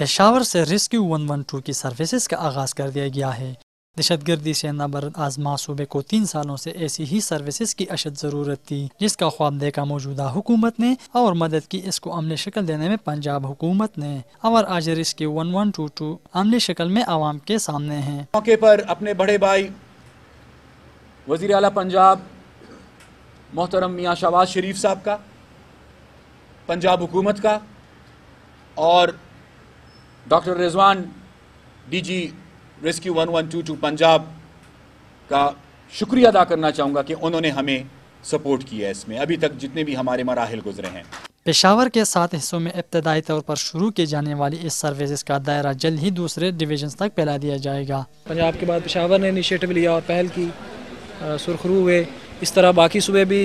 पेशावर से रेस्क्यू 112 की सर्विसेज़ का आगाज़ कर दिया गया है। दहशत गर्दी से नबर आजमा सूबे को तीन सालों से ऐसी ही सर्विसेज़ की अशद ज़रूरत थी, जिसका ख्वाब देखा मौजूदा हुकूमत ने और मदद की इसको अमली शक्ल देने में पंजाब हुकूमत ने। और आज rescue one one two two अमली शक्ल में आवाम के सामने है। मौके पर अपने बड़े भाई वज़ीर अला पंजाब, मोहतरम मियाँ शहबाज शरीफ साहब का, पंजाब हुकूमत का और doctor Rizwan DG rescue one one two two Punjab का शुक्रिया अदा करना चाहूँगा कि उन्होंने हमें सपोर्ट किया है इसमें। अभी तक जितने भी हमारे मराहल गुजरे हैं। पेशावर के सात हिस्सों में इब्तदाई तौर पर शुरू की जाने वाली इस सर्विसेज़ का दायरा जल्द ही दूसरे डिवीज़न तक फैला दिया जाएगा। पंजाब के बाद पेशावर ने इनिशिएटिव लिया और पहल की सुरखरू हुए। इस तरह बाकी सूबे भी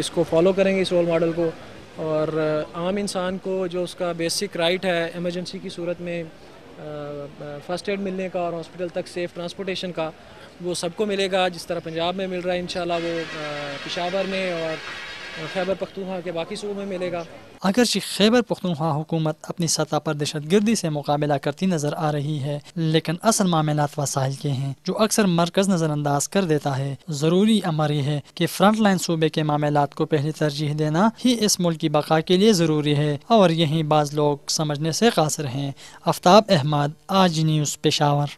इसको फॉलो करेंगे इस रोल मॉडल को। और आम इंसान को जो उसका बेसिक राइट है एमरजेंसी की सूरत में फ़र्स्ट एड मिलने का और हॉस्पिटल तक सेफ़ ट्रांसपोर्टेशन का, वो सबको मिलेगा। जिस तरह पंजाब में मिल रहा है, इंशाल्लाह वो पिशावर में और खैबर पख्तूनख्वा के बाकी सूबों में मिलेगा। अगरचे खैबर पख्तूनख्वा हुकूमत अपनी सतह पर दहशत गर्दी से मुकाबला करती नज़र आ रही है, लेकिन असल मामला वसाइल के हैं, जो अक्सर मरकज नजरअंदाज कर देता है। ज़रूरी अमर यह है कि फ्रंट लाइन सूबे के मामला को पहली तरजीह देना ही इस मुल्क की बका के लिए ज़रूरी है, और यही बाज लोग समझने से कासर हैं। आफ्ताब अहमद आज न्यूज़, पेशावर।